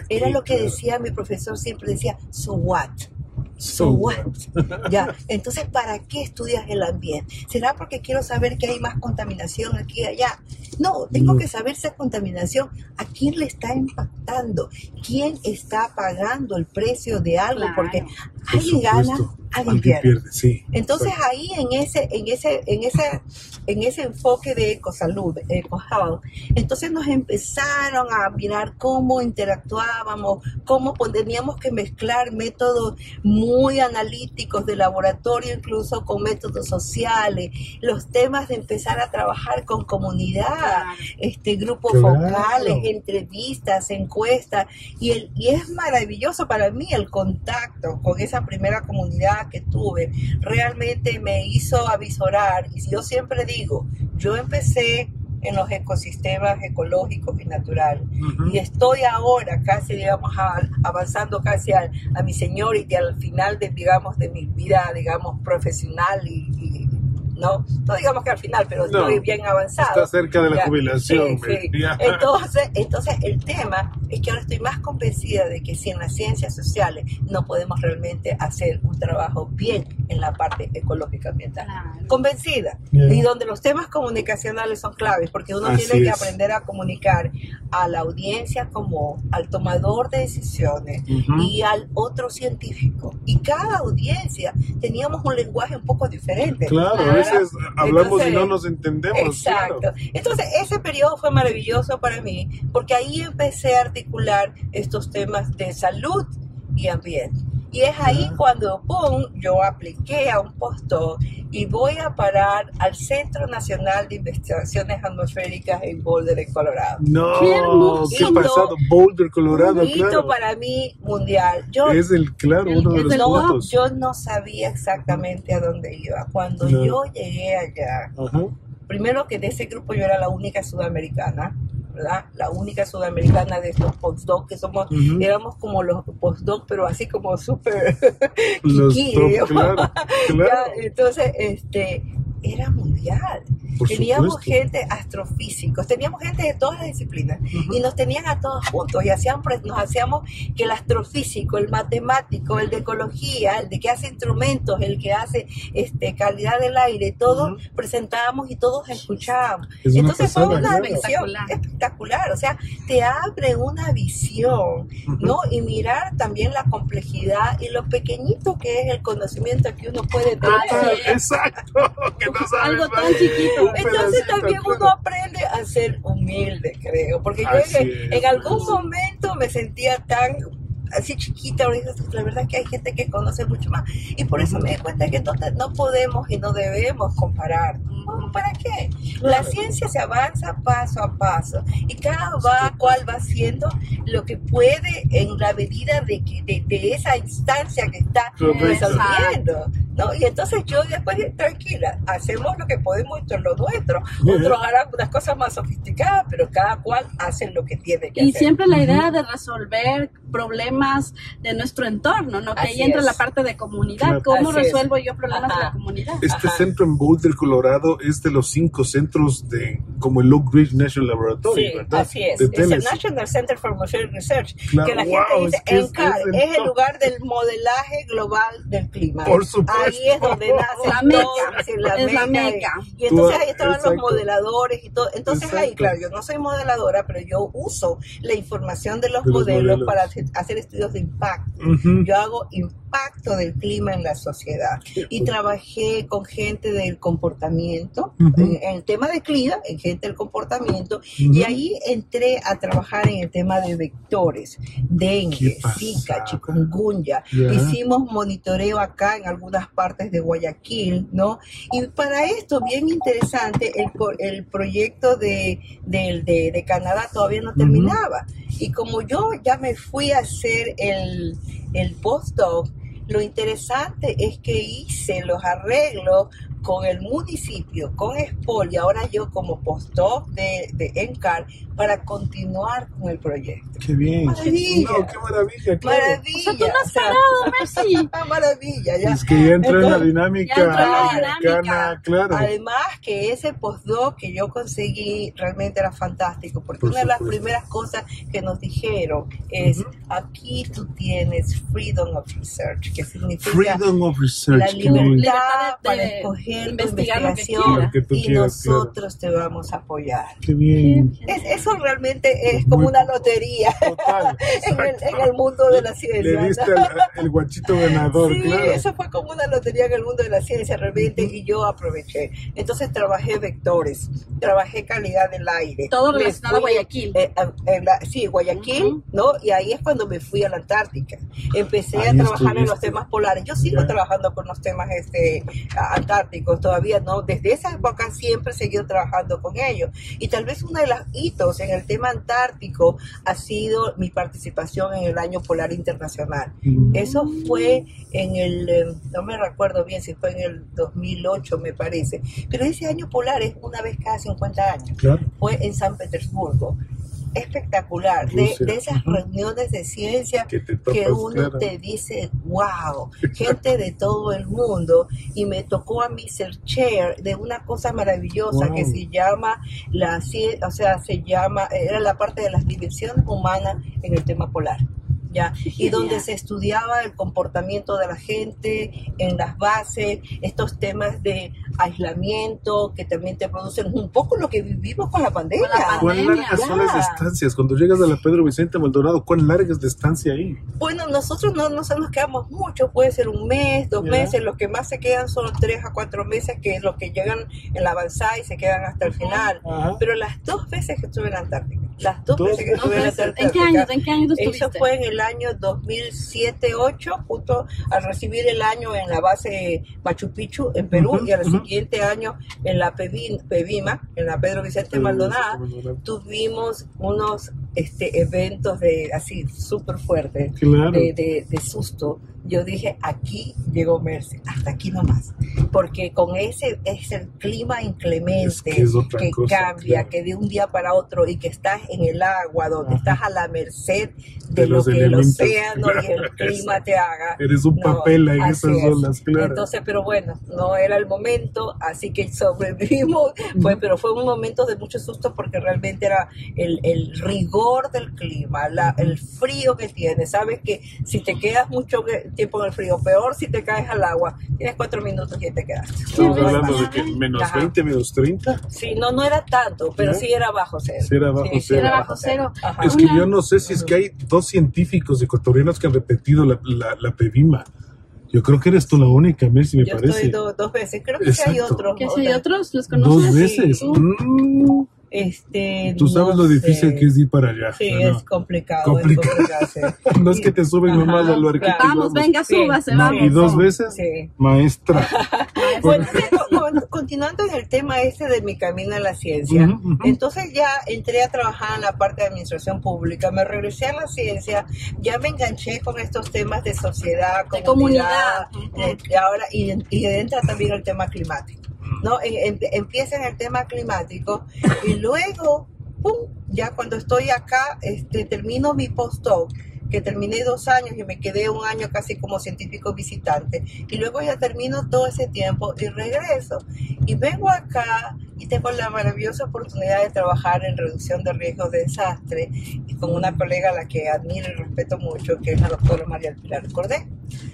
Era lo que decía mi profesor, siempre decía, so what? So what? ya, entonces, ¿para qué estudias el ambiente? ¿Será porque quiero saber que hay más contaminación aquí y allá? No, tengo que saber esa contaminación, a quién le está impactando, quién está pagando el precio de algo, porque alguien gana, alguien Alguien pierde. pierde, sí. Entonces ahí en ese, en ese, en ese, en ese enfoque de ecosalud, ecohealth, entonces nos empezaron a mirar cómo interactuábamos, cómo teníamos que mezclar métodos muy analíticos de laboratorio, incluso con métodos sociales, los temas de empezar a trabajar con comunidad, Claro. este grupos Claro. focales, entrevistas, encuestas, y, el, y es maravilloso para mí el contacto con esa primera comunidad que tuve. Realmente me hizo avisorar, y yo siempre digo, yo empecé en los ecosistemas ecológicos y naturales. Y estoy ahora casi, digamos, avanzando casi al- a, mi señor y al final de, digamos, de mi vida, digamos, profesional y, y- no, no digamos que al final, pero No, estoy bien avanzado. Está cerca de la Ya, jubilación. sí, sí. Entonces, entonces el tema es que ahora estoy más convencida de que si en las ciencias sociales no podemos realmente hacer un trabajo bien en la parte ecológica ambiental. Claro. Convencida. Y donde los temas comunicacionales son claves, porque uno Así tiene que es. aprender a comunicar a la audiencia como al tomador de decisiones y al otro científico. Y cada audiencia teníamos un lenguaje un poco diferente. Claro, ¿verdad? Veces hablamos Entonces, y no nos entendemos. Exacto. claro. Entonces, ese periodo fue maravilloso para mí porque ahí empecé a articular estos temas de salud y ambiente. Y es ahí cuando, ¡pum!, yo apliqué a un postdoc y voy a parar al Centro Nacional de Investigaciones Atmosféricas en Boulder, en Colorado. No, Qué hermoso. qué pasado. Boulder, Colorado, Un hito claro. para mí mundial. Yo Es el, claro, uno de los no, yo no sabía exactamente a dónde iba. Cuando No. yo llegué allá, Ajá. primero que de ese grupo yo era la única sudamericana, ¿verdad? La única sudamericana de estos postdocs que somos, éramos como los postdocs, pero así como súper kiki, claro, claro. entonces, este, era mundial. Por teníamos supuesto. gente astrofísicos, teníamos gente de todas las disciplinas y nos tenían a todos juntos y hacían, pre- nos hacíamos que el astrofísico, el matemático, el de ecología, el de que hace instrumentos, el que hace este, calidad del aire, todos presentábamos y todos escuchábamos. Es Entonces fue una visión Espectacular. espectacular, o sea, te abre una visión, ¿no? Y mirar también la complejidad y lo pequeñito que es el conocimiento que uno puede tener. Es. Exacto. No Algo tan chiquito. Entonces también claro. uno aprende a ser humilde, creo, porque yo en, es, en algún momento me sentía tan así chiquita, ahorita, la verdad que hay gente que conoce mucho más y por eso me di cuenta que entonces no podemos y no debemos comparar. No, ¿Para qué? La ciencia se avanza paso a paso y cada cual va haciendo lo que puede en la medida de, que, de, de esa instancia que está resolviendo. ¿no? Y entonces yo después, tranquila, hacemos lo que podemos, esto es lo nuestro. Otros harán unas cosas más sofisticadas, pero cada cual hace lo que tiene que Y hacer. siempre la idea de resolver problemas de nuestro entorno, ¿no? Que Así ahí entra es. la parte de comunidad. Claro. ¿Cómo Así es. resuelvo yo problemas de Ajá. la comunidad? Este Ajá. centro en Boulder, Colorado, es de los cinco centros de, como el Oak Ridge National Laboratory, Sí, ¿verdad? así es. De Es el. National Center for Atmospheric Research, Claro, que la wow, gente dice es que es- NCAR, es es, el el lugar del modelaje global del clima. Por supuesto. Ahí es donde nace La meca, todo, sí, es la meca. Y entonces Tú- ahí estaban exacto. los modeladores y todo. Entonces ahí, Exacto. claro, yo no soy modeladora, pero yo uso la información de los, De los modelos, modelos. para hacer, estudios de impacto. Ujú. Yo hago impacto del clima en la sociedad y trabajé con gente del comportamiento, en, en el tema de clima, en gente del comportamiento, y ahí entré a trabajar en el tema de vectores, dengue, zika, chikungunya. Ya. Hicimos monitoreo acá en algunas partes de Guayaquil, ¿no? Y para esto, bien interesante, el, el proyecto de, de, de Canadá todavía no terminaba. Y como yo ya me fui a hacer el, el postdoc, lo interesante es que hice los arreglos con el municipio, con SPOL y ahora yo como postdoc de, de ENCAR para continuar con el proyecto. Qué bien. Maravilla. No, qué maravilla, claro. Maravilla. O sea, tú no has o sea, parado, Mercy. maravilla, ya. Es que ya entró en la dinámica ya la americana, dinámica. claro. Además que ese postdoc que yo conseguí realmente era fantástico, porque Por una de las supuesto. primeras cosas que nos dijeron es, Ujú. aquí tú tienes freedom of research, que significa Freedom of Research. la libertad Libertad de- para escoger tu Investigar lo que quieras. Y quieras, claro. nosotros te vamos a apoyar. Qué bien. Es- eso realmente es como Muy- una lotería Total. en el, en el mundo de la Le ciencia. diste ¿no? el, el guachito ganador, Sí, claro. eso fue como una lotería en el mundo de la ciencia realmente y yo aproveché. Entonces trabajé vectores, trabajé calidad del aire. Todo relacionado a fui, Guayaquil. eh, a- en la- sí, Guayaquil, Ujú. ¿no? Y ahí es cuando me fui a la Antártica. Empecé a Ahí trabajar en los estuviste. temas polares. Yo sigo Ya. trabajando con los temas este, a- todavía, ¿no? Desde esa época siempre he seguido trabajando con ellos. Y tal vez uno de los hitos en el tema antártico ha sido mi participación en el Año Polar Internacional. Mm. Eso fue en el, eh, no me recuerdo bien si fue en el 2008 me parece, pero ese año polar es una vez cada 50 años, Claro. fue en San Petersburgo. Espectacular, de, esas reuniones de ciencia Que te topas, que uno claro. te dice, wow, gente de todo el mundo, y me tocó a mí ser chair de una cosa maravillosa Wow. que se llama, la, o sea, se llama, era la parte de las dimensiones humanas en el tema polar. ¿Ya? Y donde se estudiaba el comportamiento de la gente en las bases, estos temas de aislamiento que también te producen un poco lo que vivimos con la pandemia. ¿Cuán largas son las distancias? Cuando llegas a la Pedro Vicente Maldonado, ¿cuán larga es la estancia ahí? Bueno, nosotros no, no nos quedamos mucho, puede ser un mes, dos Ya. meses, los que más se quedan son tres a cuatro meses, que es los que llegan en la avanzada y se quedan hasta el final. Ajá. Pero las dos veces que estuve en la Antártica, las dos, Dos veces que estuve en la Antártica. ¿En qué años? ¿En qué años Eso estuviste? fue en el año 2007-8, justo al recibir el año en la base Machu Picchu en Perú Ujú, y al ujú. Siguiente año en la Pevi- Pevima, en la Pedro Vicente Maldonado. tuvimos unos este, eventos de así súper fuertes Claro. de, de- de susto. Yo dije, aquí llegó Mercy, hasta aquí nomás. Porque con ese es el clima inclemente Es que que cosa, cambia, claro. que de un día para otro y que estás en el agua, donde Ajá. estás a la merced de, De lo que el océano y el claro, clima te haga. Eres un No, papel en esas es. olas, claro. Entonces, pero bueno, no era el momento, así que sobrevivimos, fue, pero fue un momento de mucho susto porque realmente era el, el rigor del clima, la- el frío que tiene. Sabes que si te quedas mucho tiempo en el frío, peor si te caes al agua, tienes cuatro minutos y te quedas. Estamos No, no hablando de que menos Ajá. 20, menos 30. Sí, no, no era tanto, pero ¿Ya? sí era bajo cero. Sí era bajo cero. Era bajo cero. Ajá. Es que yo no sé si es que hay dos científicos ecuatorianos que han repetido la, la, la PEVIMA. Yo creo que eres tú la única, Mercy, me Yo parece. estoy do- dos veces, creo que sí hay otros. ¿Qué si hay otros? ¿Los conoces? Dos veces. ¿Tú? Mm, Este, Tú sabes no lo difícil sé. que es ir para allá. Sí, ¿no? es complicado. Complicado. Es complicado sí. No es que te suben nomás al barquito. claro. Vamos, venga, Sí. súbase, No, vamos. y dos vamos. veces, Sí. maestra. Bueno, con- con- continuando en el tema este de mi camino a la ciencia, entonces ya entré a trabajar en la parte de administración pública, me regresé a la ciencia, ya me enganché con estos temas de sociedad, De comunidad, comunidad. eh, y ahora y, y entra también el tema climático. ¿No? En- en- empieza en el tema climático y luego, ¡pum! ya cuando estoy acá, este, termino mi postdoc que terminé dos años y me quedé un año casi como científico visitante y luego ya termino todo ese tiempo y regreso y vengo acá y tengo la maravillosa oportunidad de trabajar en reducción de riesgos de desastre y con una colega a la que admiro y respeto mucho que es la doctora María Pilar Cordé.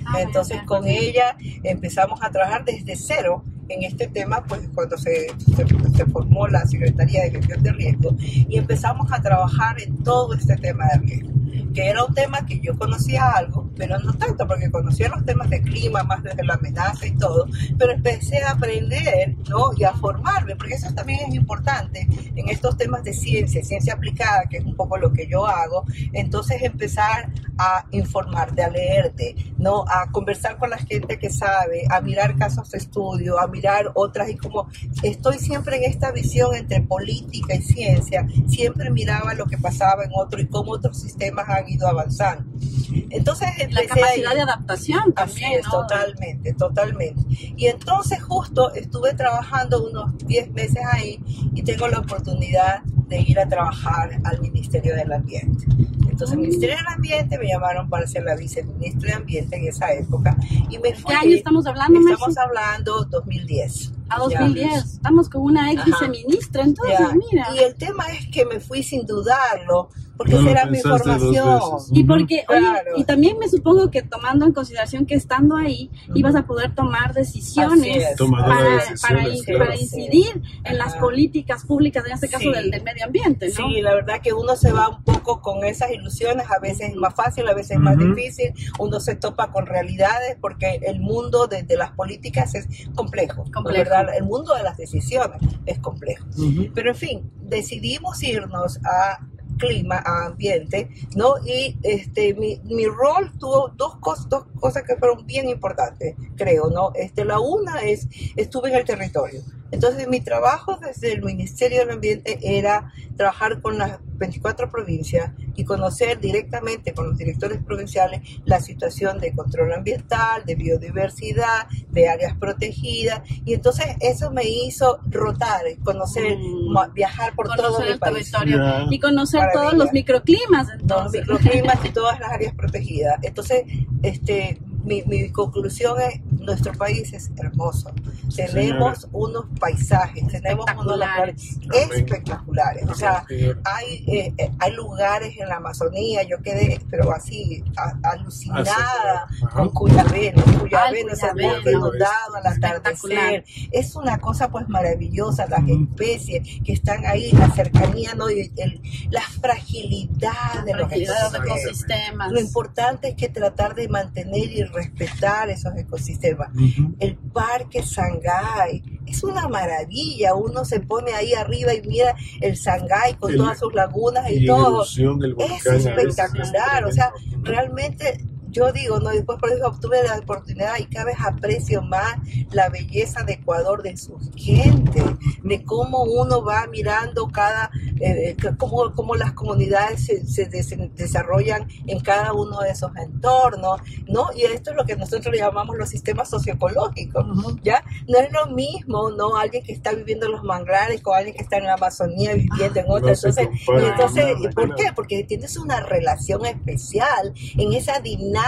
Ah, Entonces con ella empezamos a trabajar desde cero en este tema, pues cuando se, se, se formó la Secretaría de Gestión de Riesgo y empezamos a trabajar en todo este tema de riesgo, que era un tema que yo conocía algo, pero no tanto, porque conocía los temas de clima, más desde la amenaza y todo, pero empecé a aprender ¿no? y a formarme, porque eso también es importante en estos temas de ciencia, ciencia aplicada, que es un poco lo que yo hago, entonces empezar a informarte, a leerte, ¿no? a conversar con la gente que sabe, a mirar casos de estudio, a mirar otras y como estoy siempre en esta visión entre política y ciencia, siempre miraba lo que pasaba en otro y cómo otros sistemas han ido avanzando. Entonces La capacidad ahí. de adaptación Así también, es, ¿no? totalmente, totalmente. Y entonces justo estuve trabajando unos 10 meses ahí y tengo la oportunidad de ir a trabajar al Ministerio del Ambiente. Entonces, el Ministerio del Ambiente me llamaron para ser la viceministra de Ambiente en esa época y me fui. ¿Qué año estamos hablando, Estamos hablando 2010. A 2010. Estamos con una ex viceministra, entonces Ya. mira. Y el tema es que me fui sin dudarlo, porque No esa era mi formación. Y porque, oye, y también me supongo que tomando en consideración que estando ahí ibas a poder tomar decisiones para, decisiones, para, in- claro. para incidir en las políticas públicas, en este caso Sí. del, del medio ambiente, ¿no? Sí, la verdad que uno se va un poco con esas ilusiones, a veces es más fácil, a veces es más difícil, uno se topa con realidades porque el mundo de, de las políticas es complejo, Complejo. El mundo de las decisiones es complejo. Pero en fin, decidimos irnos a clima, a ambiente, ¿no? Y este mi, mi rol tuvo dos cosas, dos cosas que fueron bien importantes, creo, ¿no? Este, la una es, estuve en el territorio. Entonces mi trabajo desde el Ministerio del Ambiente era trabajar con las 24 provincias y conocer directamente con los directores provinciales la situación de control ambiental, de biodiversidad, de áreas protegidas. Y entonces eso me hizo rotar, conocer, Mm. viajar por todo conocer el país. territorio y conocer Maravilla. todos los microclimas, Los entonces. microclimas y todas las áreas protegidas. Entonces, este, mi, mi conclusión es, nuestro país es hermoso. Tenemos unos paisajes, tenemos unos lugares Espectaculares. O sea, hay, eh, eh, hay lugares en la Amazonía, yo quedé, pero así, a- alucinada con Cuyabé, ¿no? Cuyabé, ¿no? inundado al atardecer. Es una cosa pues maravillosa, las especies que están ahí, la cercanía, ¿no? Y el- la fragilidad de los Fragilidad de los ecosistemas. Lo importante es que tratar de mantener y respetar esos ecosistemas. El Parque Sangay es una maravilla. Uno se pone ahí arriba y mira el Sangay con El- todas sus lagunas y, todo. Es espectacular. O sea, realmente yo digo, no, después por eso obtuve la oportunidad y cada vez aprecio más la belleza de Ecuador, de su gente, de cómo uno va mirando cada, eh, que- cómo, cómo las comunidades se, se des- desarrollan en cada uno de esos entornos, ¿no? Y esto es lo que nosotros llamamos los sistemas socioecológicos. ¿ya? No es lo mismo, ¿no? Alguien que está viviendo en los manglares con alguien que está en la Amazonía viviendo en otra. No se entonces, y entonces ¿por qué? Porque tienes una relación especial en esa dinámica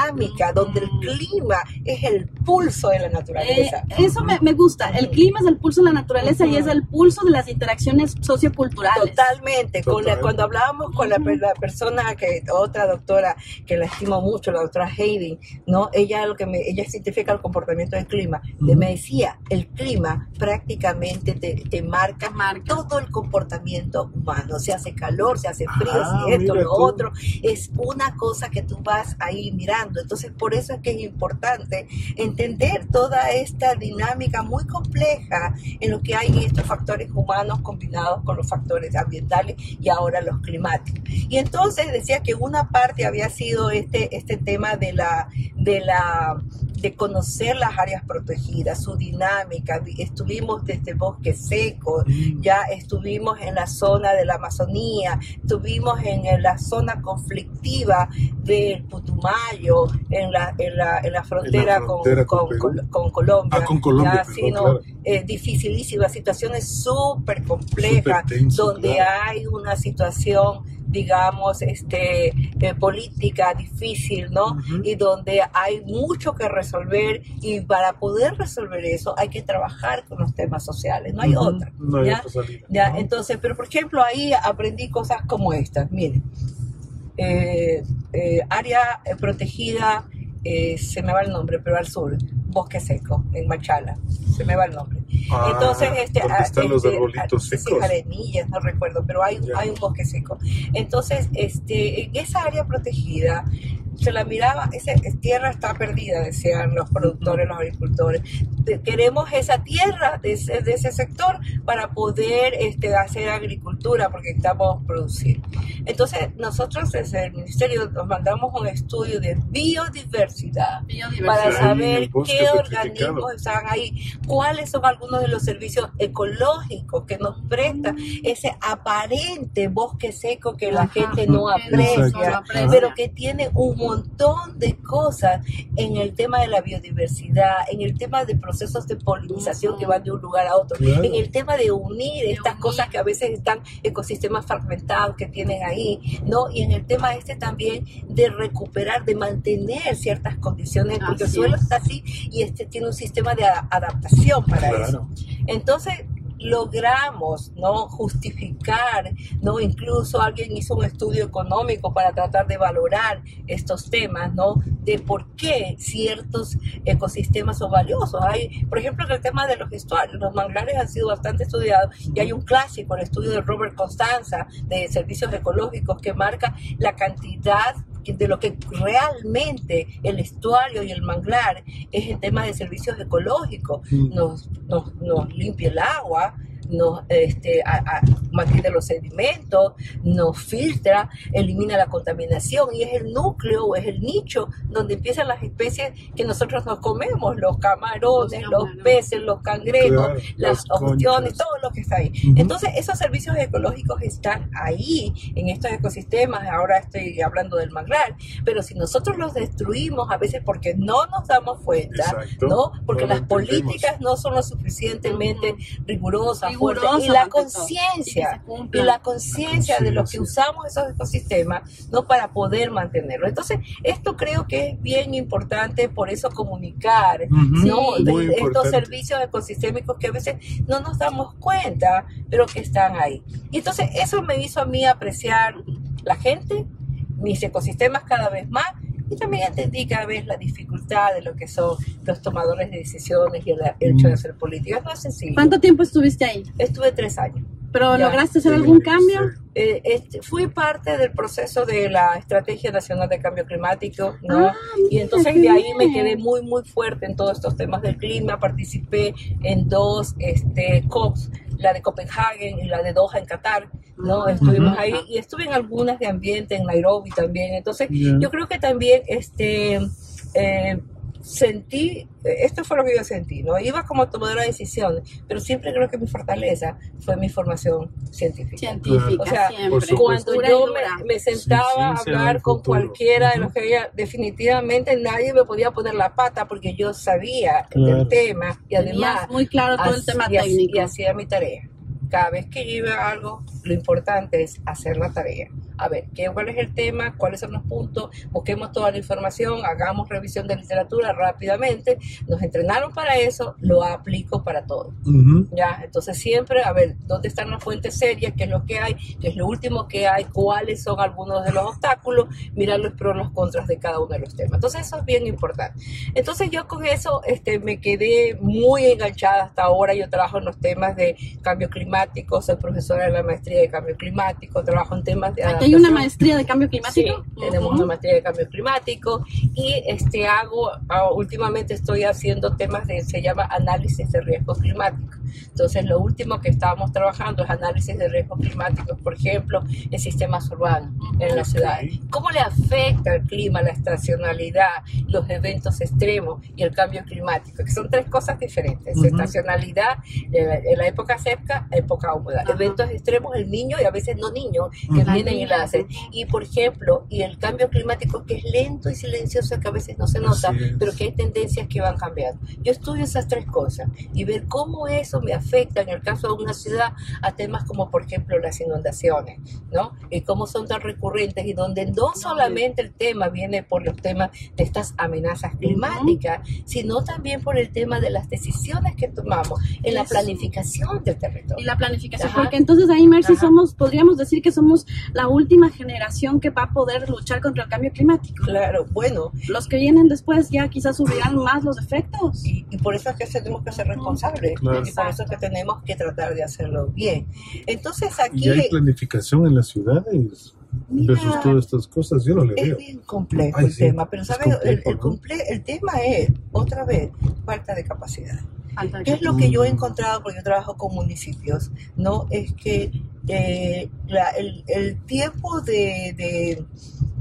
donde el clima es el pulso de la Eh, naturaleza. eso me, me gusta. El clima es el pulso de la naturaleza y es el pulso de las interacciones socioculturales. Totalmente. Con la- cuando hablábamos con la, la persona que, otra doctora que la estimo mucho, la doctora Hayden, ¿no? Ella lo que me, ella científica del comportamiento del clima, de- Ujú. me decía, el clima prácticamente te, te marca, Marca. todo el comportamiento humano. Se hace calor, se hace frío, Ah, si esto, lo tú. otro. Es una cosa que tú vas ahí mirando. Entonces, por eso es que es importante entender toda esta dinámica muy compleja en lo que hay estos factores humanos combinados con los factores ambientales y ahora los climáticos. Y entonces decía que una parte había sido este, este tema de la, de la de conocer las áreas protegidas, su dinámica. Vi- Estuvimos desde bosque seco, Mm. ya estuvimos en la zona de la Amazonía, estuvimos en, la zona conflictiva del Putumayo, en la, en la, en la frontera, con- frontera con, con Perú. con- con Colombia. Ah, con Colombia, Ya, perdón, sí, no, claro. eh, dificilísimas, situaciones súper complejas, donde claro. hay una situación digamos, este, eh, política difícil, ¿no? Y donde hay mucho que resolver y para poder resolver eso hay que trabajar con los temas sociales, no hay otra. No hay ¿ya? otra salida. Ya, Ujú. entonces, pero por ejemplo, ahí aprendí cosas como estas. Miren, eh, eh, área protegida, se me va el nombre, pero al sur, bosque seco, en Machala, se me va el nombre. Ah, Entonces, este, ah, están los este, arbolitos ah, sí, secos. arenillas, no recuerdo, pero hay, hay un bosque seco. Entonces, este, en esa área protegida, se la miraba, esa tierra está perdida, decían los productores, los agricultores. Queremos esa tierra de ese, de ese sector para poder este, hacer agricultura, porque necesitamos producir. Entonces, nosotros desde el ministerio nos mandamos un estudio de biodiversidad para Biodiversidad. En saber bosque qué organismos están ahí, cuáles son algunos de los servicios ecológicos que nos presta ese aparente bosque seco que la Ajá, gente no aprecia, pero que tiene un montón de cosas en el tema de la biodiversidad, en el tema de procesos de polinización que van de un lugar a otro, Claro. en el tema de unir estas unir. cosas que a veces están ecosistemas fragmentados que tienen ahí, ¿no? Y en el tema este también de recuperar, de mantener ciertas condiciones, porque el suelo es. está así y este tiene un sistema de adaptación para eso. Entonces logramos no justificar, no incluso alguien hizo un estudio económico para tratar de valorar estos temas, no de por qué ciertos ecosistemas son valiosos. Hay, por ejemplo, en el tema de los estuarios, los manglares han sido bastante estudiados y hay un clásico, el estudio de Robert Constanza de servicios ecológicos que marca la cantidad de lo que realmente el estuario y el manglar es el tema de servicios ecológicos. Mm. Nos, nos, nos limpia el agua, nos este, a- a- mantiene los sedimentos, nos filtra, elimina la contaminación y es el núcleo o es el nicho donde empiezan las especies que nosotros nos comemos, los camarones, Los los, camarones. peces, los cangrejos, Claro, las opciones, todo lo que está ahí. Entonces, esos servicios ecológicos están ahí, en estos ecosistemas. Ahora estoy hablando del manglar, pero si nosotros los destruimos, a veces porque no nos damos cuenta, Exacto. ¿no? Porque No las entendemos. políticas no son lo suficientemente rigurosas, Y la conciencia, Y la conciencia de los que usamos esos ecosistemas, ¿no? Para poder mantenerlo. Entonces, esto creo que es bien importante, por eso comunicar. ¿no? Muy estos importante. servicios ecosistémicos que a veces no nos damos cuenta, pero que están ahí. Y entonces eso me hizo a mí apreciar la gente, mis ecosistemas cada vez más, y también entendí cada vez la dificultad de lo que son los tomadores de decisiones y el hecho de hacer política. No es sencillo. ¿Cuánto tiempo estuviste ahí? Estuve tres años. ¿Pero Ya. lograste hacer algún cambio? Eh, este, fui parte del proceso de la Estrategia Nacional de Cambio Climático, ¿no? Ah, y entonces de ahí me quedé muy, muy fuerte en todos estos temas del clima. Participé en dos este, COPs, la de Copenhague y la de Doha en Qatar, ¿no? Estuvimos ahí y estuve en algunas de ambiente en Nairobi también. Entonces, yo creo que también este, eh, sentí, esto fue lo que yo sentí, ¿no? Iba como tomadora de decisiones, pero siempre creo que mi fortaleza fue mi formación científica. Científica, O sea, siempre. Cuando yo me, me sentaba Sí, a hablar con cualquiera de los que había, definitivamente nadie me podía poner la pata porque yo sabía Claro. del tema y Tenías además muy claro todo el tema y técnico. y hacía mi tarea. Cada vez que yo iba a algo, lo importante es hacer la tarea. A ver, ¿qué, ¿cuál es el tema? ¿Cuáles son los puntos? Busquemos toda la información, hagamos revisión de literatura rápidamente. Nos entrenaron para eso, lo aplico para todo. Ya, entonces siempre, a ver, ¿dónde están las fuentes serias? ¿Qué es lo que hay? ¿Qué es lo último que hay? ¿Cuáles son algunos de los obstáculos? Mirar los pros y los contras de cada uno de los temas. Entonces eso es bien importante. Entonces yo con eso este, me quedé muy enganchada hasta ahora. Yo trabajo en los temas de cambio climático, soy profesora de la maestría de cambio climático, trabajo en temas de hay una maestría de cambio Sí, climático. tenemos Ujú. una materia de cambio climático y este hago, ah, últimamente estoy haciendo temas de, se llama análisis de riesgo climático. Entonces lo último que estábamos trabajando es análisis de riesgos climáticos, por ejemplo, en sistemas urbanos, en la ciudad. ¿Cómo le afecta el clima, la estacionalidad, los eventos extremos y el cambio climático? Que son tres cosas diferentes. Ujú. Estacionalidad, eh, en la época seca, época húmeda. Ajá. Eventos extremos, el niño y a veces no niño, que Ujú. vienen y la hacen. Y por ejemplo, y el cambio climático que es lento y silencioso, que a veces no se nota, pero que hay tendencias que van cambiando. Yo estudio esas tres cosas y ver cómo eso me afecta en el caso de una ciudad a temas como por ejemplo las inundaciones, ¿no? Y cómo son tan recurrentes y donde no solamente el tema viene por los temas de estas amenazas climáticas, sino también por el tema de las decisiones que tomamos en la Eso. planificación del Y territorio. la planificación, Ajá. porque entonces ahí, Mercy, Ajá. somos, podríamos decir que somos la última generación que va a poder luchar contra el cambio climático. Claro, bueno, Los que vienen después ya quizás sufrirán más los efectos. Y, y por eso es que tenemos que ser responsables Claro. y por eso es que tenemos que tratar de hacerlo bien. Entonces Y aquí hay planificación en las ciudades Mira, versus todas estas cosas. Yo no le es veo. bien complejo Ay, el sí, tema, pero es ¿sabes? El, el, el tema es, otra vez, falta de capacidad. Falta de ¿Qué es lo que yo he encontrado? Porque yo trabajo con municipios, ¿no? Es que eh, la- el, el tiempo de, de,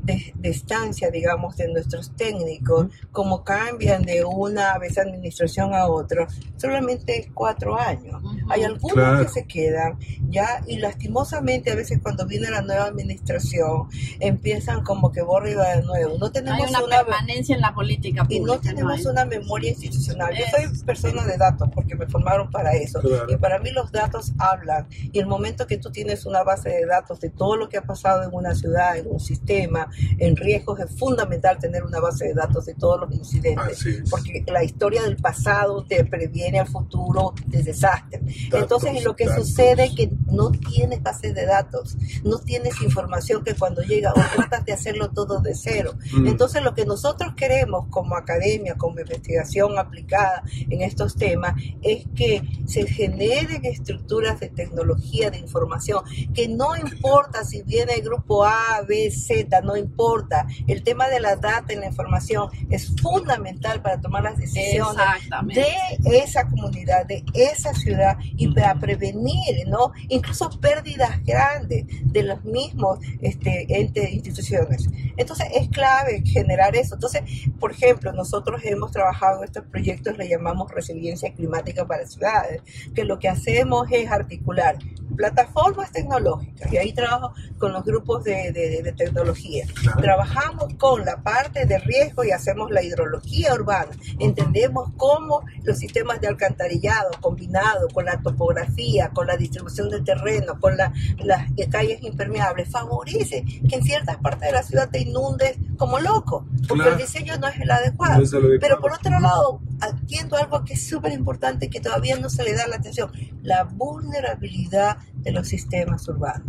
de, de estancia, digamos, de nuestros técnicos, como cambian de una vez administración a otra, solamente cuatro años. Hay algunos Claro. que se quedan, ya, y lastimosamente a veces cuando viene la nueva administración, empiezan como que borra y va de nuevo. No tenemos hay una una permanencia en la política y no tenemos una memoria institucional. Yo soy persona de datos porque me formaron para eso. Claro. Y para mí los datos hablan. Y el momento que tú tienes una base de datos de todo lo que ha pasado en una ciudad, en un sistema, en riesgos, es fundamental tener una base de datos de todos los incidentes. Porque la historia del pasado te previene al futuro de desastre. Entonces, lo que datos. sucede que no tienes base de datos, no tienes información que cuando llega o tratas de hacerlo todo de cero. Mm. Entonces, lo que nosotros queremos como academia, como investigación aplicada en estos temas, es que se generen estructuras de tecnología, de información, que no importa si viene el grupo A, B, Z, no importa. El tema de la data y la información es fundamental para tomar las decisiones de esa comunidad, de esa ciudad y para prevenir, ¿no? Incluso pérdidas grandes de los mismos este, entes, instituciones. Entonces es clave generar eso. Entonces, por ejemplo, nosotros hemos trabajado en estos proyectos, le llamamos resiliencia climática para ciudades, que lo que hacemos es articular plataformas tecnológicas y ahí trabajo con los grupos de, de- de tecnología. Claro. Trabajamos con la parte de riesgo y hacemos la hidrología urbana. Entendemos cómo los sistemas de alcantarillado combinado con la topografía, con la distribución del terreno, con la- las calles impermeables, favorece que en ciertas partes de la ciudad te inundes como loco, porque Claro. el diseño no es el adecuado. No es el adecuado. Pero por otro lado, atiendo algo que es súper importante que todavía no se le da la atención, la vulnerabilidad de los sistemas urbanos.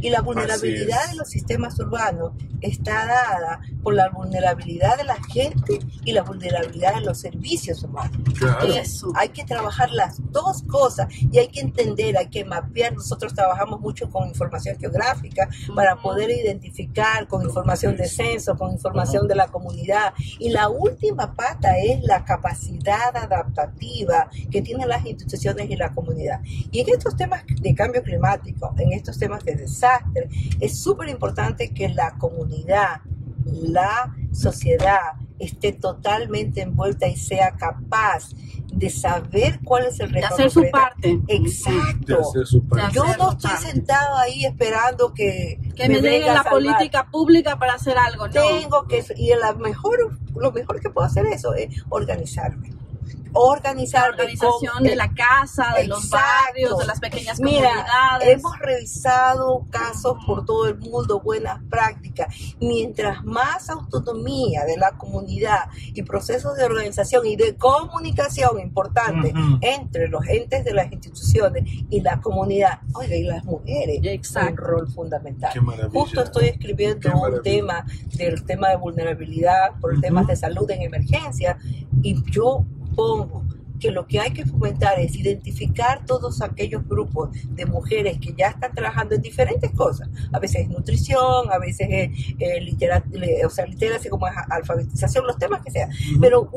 Y la vulnerabilidad de los sistemas urbanos está dada por la vulnerabilidad de la gente y la vulnerabilidad de los servicios urbanos. Claro. Eso. Hay que trabajar las dos cosas y hay que entender, hay que mapear. Nosotros trabajamos mucho con información geográfica para poder identificar con información de censo, con información de la comunidad. Y la última pata es la capacidad adaptativa que tienen las instituciones y la comunidad. Y en estos temas de cambio climático, en estos temas de desastre, es súper importante que la comunidad, la sociedad esté totalmente envuelta y sea capaz de saber cuál es el De riesgo. hacer su parte. De Exacto. hacer su parte. Yo no estoy parte. sentado ahí esperando que, Que me llegue la salvar. política pública para hacer algo. No. Tengo que, y la mejor, lo mejor que puedo hacer eso es organizarme. Organizarme. La organización con- de la casa, de los barrios, de las pequeñas Mira, comunidades. hemos revisado casos por todo el mundo, buenas prácticas. Mientras más autonomía de la comunidad y procesos de organización y de comunicación importante entre los entes de las instituciones y la comunidad, oiga, y las mujeres, Exacto. un rol fundamental. Qué maravilla. Justo estoy escribiendo Qué un tema del tema de vulnerabilidad por Ujú. temas de salud en emergencia y yo pombo. Que lo que hay que fomentar es identificar todos aquellos grupos de mujeres que ya están trabajando en diferentes cosas. A veces es nutrición, a veces es eh, o sea, literacia como es alfabetización, los temas que sean. Pero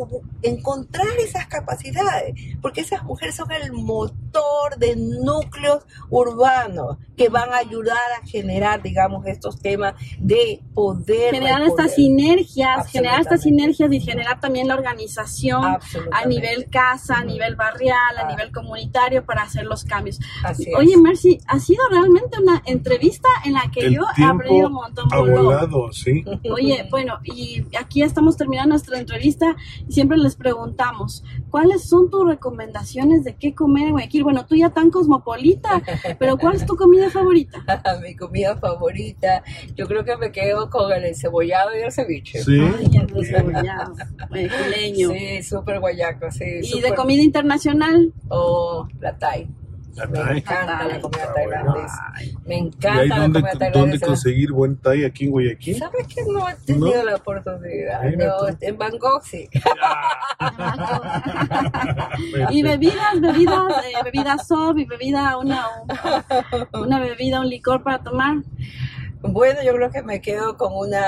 encontrar esas capacidades, porque esas mujeres son el motor de núcleos urbanos que van a ayudar a generar, digamos, estos temas de poder. generar estas sinergias, generar estas sinergias y generar también la organización a nivel casa, a nivel barrial, a Ah. nivel comunitario para hacer los cambios. Así es. Oye, Mercy, ha sido realmente una entrevista en la que El yo he aprendido un montón. ha volado, sí. Oye, bueno, y aquí ya estamos terminando nuestra entrevista y siempre les preguntamos, ¿cuáles son tus recomendaciones de qué comer en Guayaquil? Bueno, tú ya tan cosmopolita, pero ¿cuál es tu comida favorita? Mi comida favorita, yo creo que me quedo con el encebollado y el ceviche. Sí. Ay, el guayaquileño. Sí, súper guayaco, sí. Y de comida internacional, Oh, la Thai. La Me Thai. encanta la comida tailandesa. Me ¿Y encanta ahí la dónde, comida dónde tailandesa. conseguir buen Thai aquí en Guayaquil? ¿Sabes que no he tenido ¿No? la oportunidad? No, en Bangkok sí. y bebidas, bebidas, eh, bebida soft y bebida, una, una bebida, un licor para tomar. Bueno, yo creo que me quedo con una,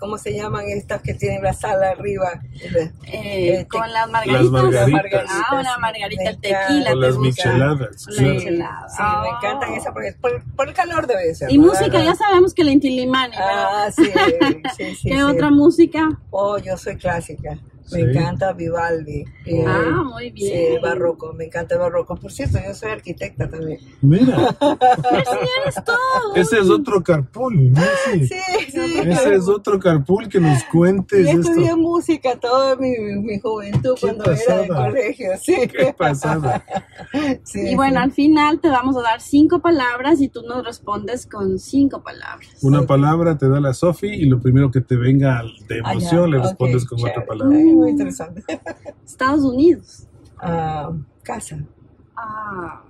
¿cómo se llaman estas que tienen la sala arriba? Eh, Eh, con las margaritas. Las margaritas. Ah, una margarita, el tequila. O las micheladas. La claro. michelada. Sí, Ah. me encantan esas porque por, por el calor debe ser. Y ¿no? música, ya sabemos que la Intilimani. Ah, sí, sí, sí. ¿Qué sí. otra música? Oh, yo soy clásica. Me Sí. encanta Vivaldi. eh, Ah, muy Sí, bien. barroco, me encanta el barroco. Por cierto, yo soy arquitecta también. Mira, eres ese es otro carpool. ¿no? Sí. Sí, sí. Ese es otro carpool que nos cuentes Y estudié esto. música toda mi, mi juventud Qué cuando era de colegio. Sí. Qué pasada. Sí, Y bueno, sí. al final te vamos a dar cinco palabras y tú nos respondes con cinco palabras. Una palabra te da la Sofi y lo primero que te venga de emoción le respondes con chévere. otra palabra. Muy interesante. Estados Unidos. Ah, casa, Ah,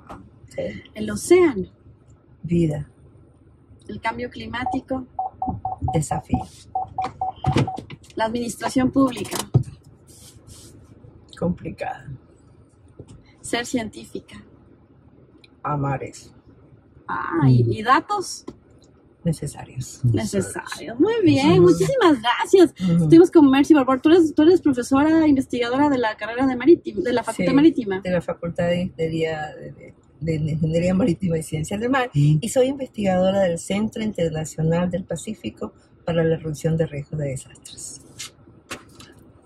sí. el océano. vida, El cambio climático. desafío, La administración pública. complicada, Ser científica. amar eso, Ah, y, y datos necesarios. necesarios. Muy bien, muchísimas gracias. Ujú. Estuvimos con Mercy Barbour. Tú eres, tú eres profesora investigadora de la carrera de marítima, de la Facultad Sí, Marítima. De la Facultad de Ingeniería, de, de- de Ingeniería Marítima y Ciencias del Mar. Y soy investigadora del Centro Internacional del Pacífico para la Reducción de Riesgos de Desastres.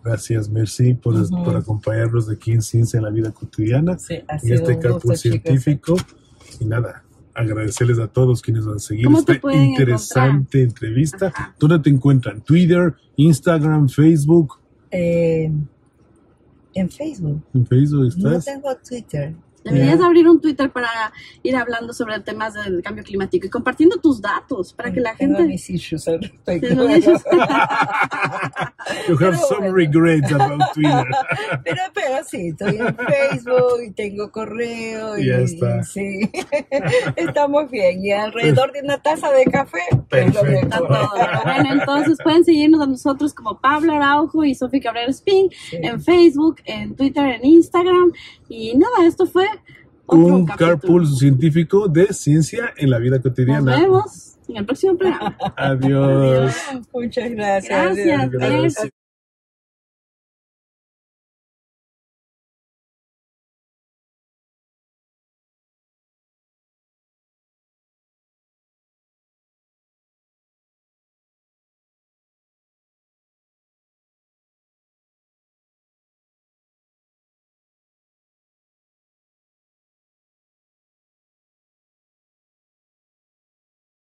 Gracias, Merci, por, Ujú. por acompañarnos de aquí en Ciencia en la Vida Cotidiana, Sí, en este chicas. científico. Y nada, agradecerles a todos quienes van a seguir ¿Cómo te esta interesante entrevista. Ajá. ¿Dónde te encuentran? Twitter, Instagram, Facebook. Eh, en Facebook. En Facebook No estás. tengo Twitter. Deberías abrir un Twitter para ir hablando sobre temas del cambio climático y compartiendo tus datos para que la Tengo gente... mis issues al respecto. Lo. You have Pero some bueno. regrets about Twitter. Pero, pero sí, estoy en Facebook y tengo correo. Y, Ya está. y sí, estamos bien. Y alrededor de una taza de café, lo Perfecto. Está todo. Bueno, entonces pueden seguirnos a nosotros como Pablo Araujo y Sofía Cabrera Spin Sí. en Facebook, en Twitter, en Instagram. Y nada, esto fue otro Un capítulo. carpool científico de ciencia en la vida Nos cotidiana. vemos en el próximo programa. Adiós. Muchas gracias. Gracias. Gracias.